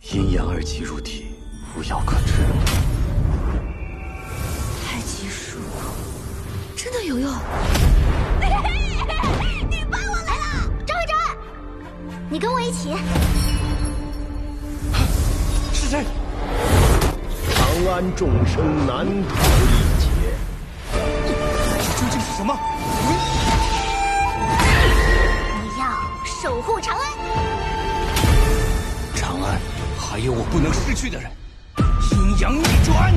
阴阳二极入体，无药可治。太极术真的有用？你帮我来了，张慧珍，你跟我一起。是谁？长安众生难逃一劫。这究竟是什么？我要守护。长安，还有我不能失去的人，阴阳逆转。